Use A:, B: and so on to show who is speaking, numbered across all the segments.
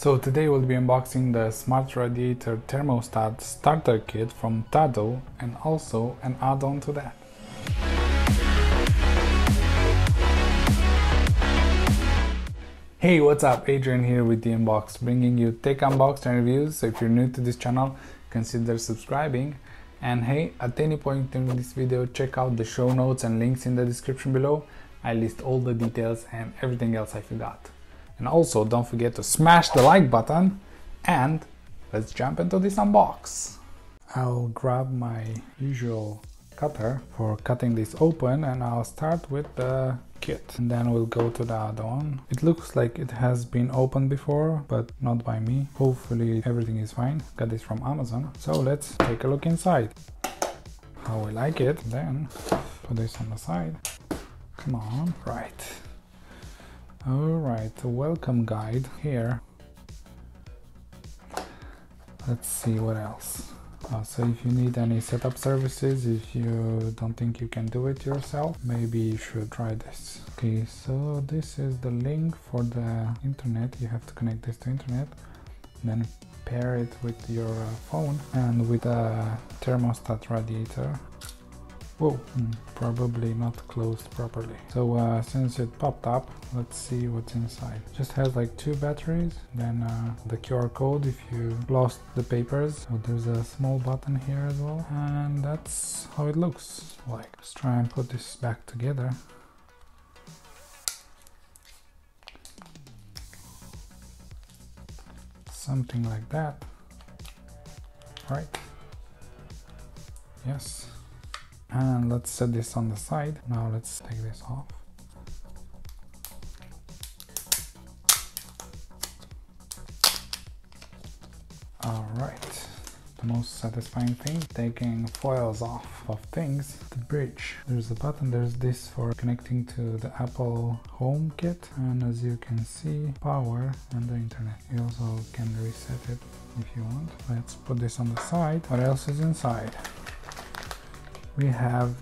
A: So today we'll be unboxing the Smart Radiator Thermostat Starter Kit from Tado and also an add-on to that. Hey, what's up? Adrian here with the Unboxed, bringing you tech unboxed and reviews. So if you're new to this channel, consider subscribing. And hey, at any point in this video, check out the show notes and links in the description below. I list all the details and everything else I forgot. And also don't forget to smash the like button and let's jump into this unbox. I'll grab my usual cutter for cutting this open and I'll start with the kit and then we'll go to the add-on. It looks like it has been opened before but not by me. Hopefully everything is fine. Got this from Amazon. So let's take a look inside. How we like it. Then put this on the side. Come on. Right. Alright, welcome guide here. Let's see what else. Uh, so if you need any setup services, if you don't think you can do it yourself, maybe you should try this. Okay, so this is the link for the internet. You have to connect this to internet, then pair it with your phone and with a thermostat radiator Whoa, hmm, probably not closed properly. So uh, since it popped up, let's see what's inside. Just has like two batteries, then uh, the QR code if you lost the papers. So there's a small button here as well. And that's how it looks like. Let's try and put this back together. Something like that. Right. Yes and let's set this on the side. Now let's take this off. All right. The most satisfying thing taking foils off of things. The bridge. There's a button. There's this for connecting to the Apple HomeKit. And as you can see power and the internet. You also can reset it if you want. Let's put this on the side. What else is inside we have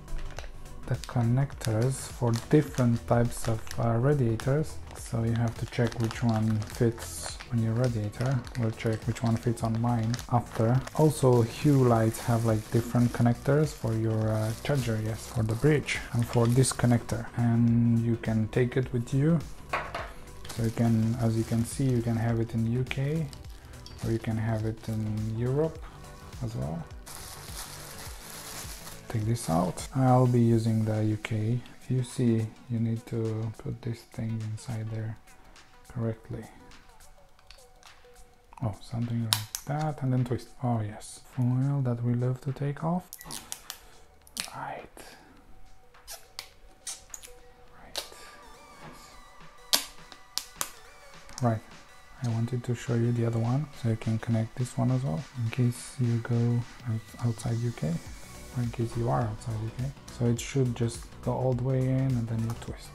A: the connectors for different types of uh, radiators. So you have to check which one fits on your radiator. We'll check which one fits on mine after. Also hue lights have like different connectors for your uh, charger yes for the bridge and for this connector. And you can take it with you. So you can as you can see you can have it in the UK or you can have it in Europe as well take this out. I'll be using the UK. You see, you need to put this thing inside there correctly. Oh, something like that and then twist. Oh yes, foil that we love to take off. Right. Right. Right. I wanted to show you the other one so you can connect this one as well in case you go outside UK in case you are outside okay So it should just go all the way in and then you twist.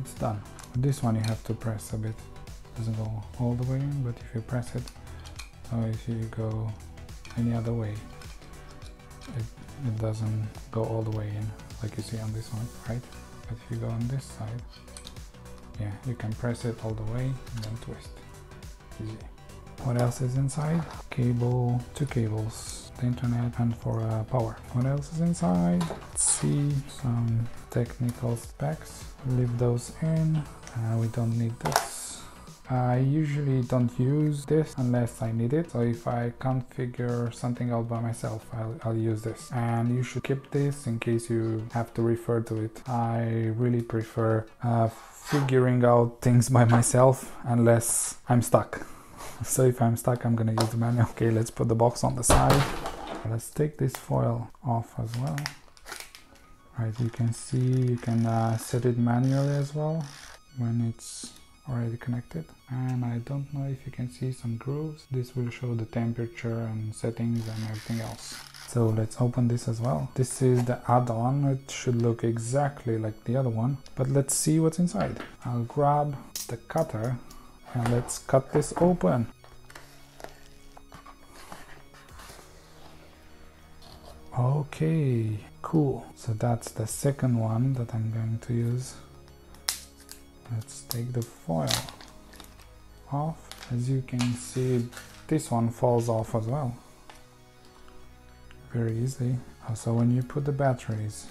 A: It's done. This one you have to press a bit. It doesn't go all the way in, but if you press it, so if you go any other way, it, it doesn't go all the way in, like you see on this one, right? But if you go on this side, yeah, you can press it all the way and then twist. Easy. What else is inside? Cable, two cables, the internet and for uh, power. What else is inside? Let's see some technical specs. Leave those in. Uh, we don't need this. I usually don't use this unless I need it. So if I can't figure something out by myself, I'll, I'll, use this. And you should keep this in case you have to refer to it. I really prefer uh, figuring out things by myself unless I'm stuck so if I'm stuck I'm gonna use the manual. Okay let's put the box on the side. Let's take this foil off as well. Right you can see you can uh, set it manually as well when it's already connected. And I don't know if you can see some grooves. This will show the temperature and settings and everything else. So let's open this as well. This is the add-on. It should look exactly like the other one. But let's see what's inside. I'll grab the cutter and let's cut this open. Okay cool. So that's the second one that I'm going to use. Let's take the foil off. As you can see this one falls off as well. Very easily so when you put the batteries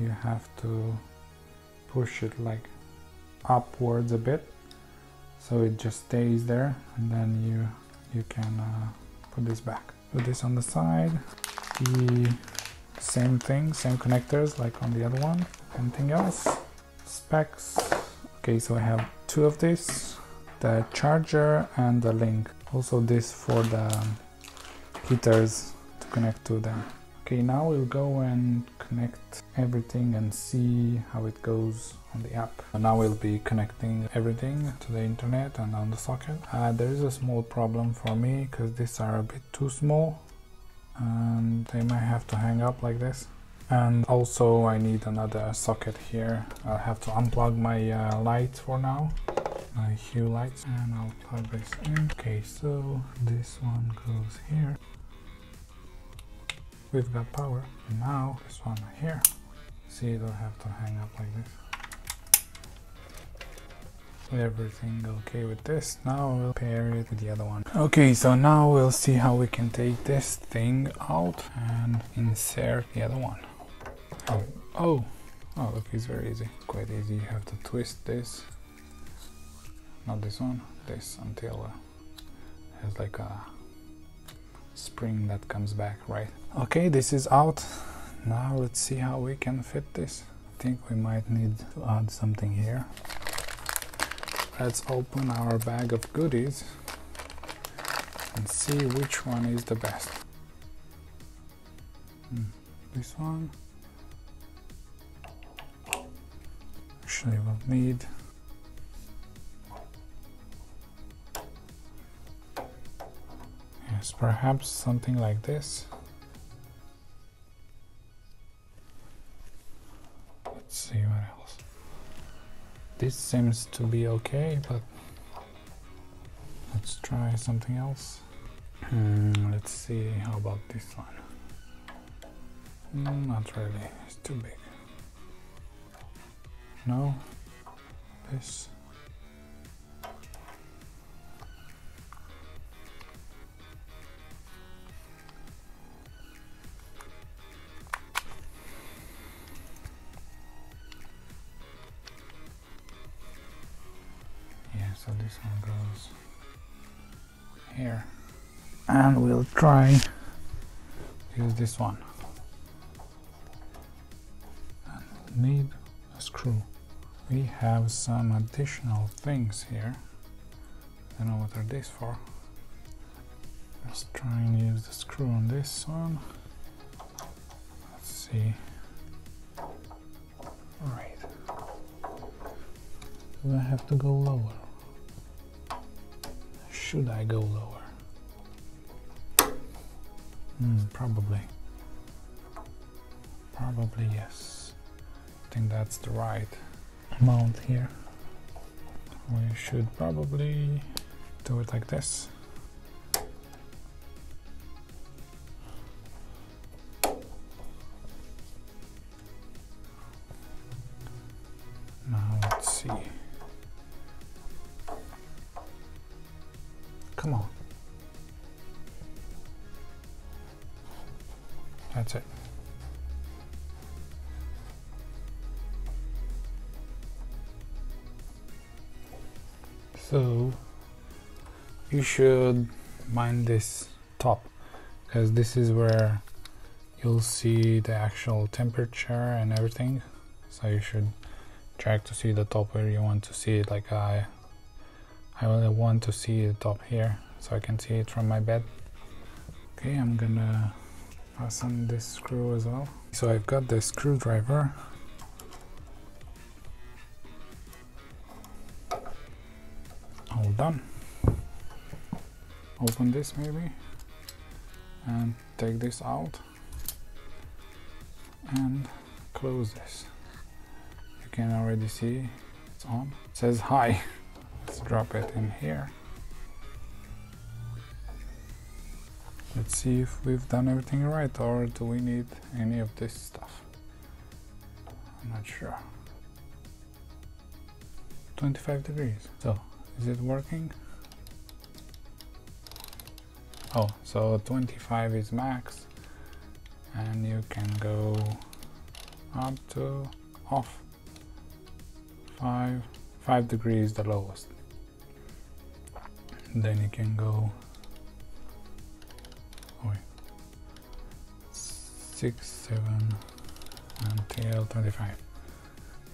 A: you have to push it like upwards a bit so it just stays there and then you you can uh, put this back. Put this on the side. The same thing same connectors like on the other one. Anything else? Specs. Okay so I have two of these the charger and the link. Also this for the heaters to connect to them. Okay now we'll go and connect everything and see how it goes on the app. Now we'll be connecting everything to the internet and on the socket. Uh, there is a small problem for me because these are a bit too small and they might have to hang up like this. And also I need another socket here. I'll have to unplug my uh, light for now. My hue lights and I'll plug this in. Okay, so this one goes here. We've got power. And now this one here. See, it'll have to hang up like this everything okay with this? Now we'll pair it with the other one. Okay so now we'll see how we can take this thing out and insert the other one. Oh. Oh. Oh look it's very easy. Quite easy. You have to twist this. Not this one. This until uh, has like a spring that comes back right? Okay this is out. Now let's see how we can fit this. I think we might need to add something here let's open our bag of goodies and see which one is the best. Hmm, this one. Actually, we'll need yes, perhaps something like this. This seems to be okay, but let's try something else. Hmm, let's see, how about this one? Mm, not really, it's too big. No? This? So this one goes here. And we'll try use this one. And need a screw. We have some additional things here. I don't know what are these for. Let's try and use the screw on this one. Let's see. Right. Do I have to go lower should I go lower? Mm, probably. Probably yes. I think that's the right amount here. We should probably do it like this. Now let's see. Come on. That's it. So you should mind this top because this is where you'll see the actual temperature and everything so you should check to see the top where you want to see it like I I only want to see the top here so I can see it from my bed. Okay, I'm gonna fasten this screw as well. So I've got the screwdriver. All done. Open this maybe and take this out and close this. You can already see it's on. It says hi. Let's drop it in here. Let's see if we've done everything right or do we need any of this stuff. I'm not sure. 25 degrees. So, is it working? oh so 25 is max and you can go up to off 5 5 degrees the lowest then you can go oh, 6 7 until 25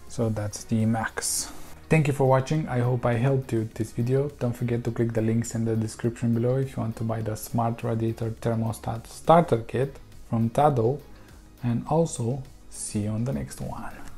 A: so that's the max Thank you for watching. I hope I helped you with this video. Don't forget to click the links in the description below if you want to buy the Smart Radiator Thermostat Starter Kit from Tado. And also, see you on the next one.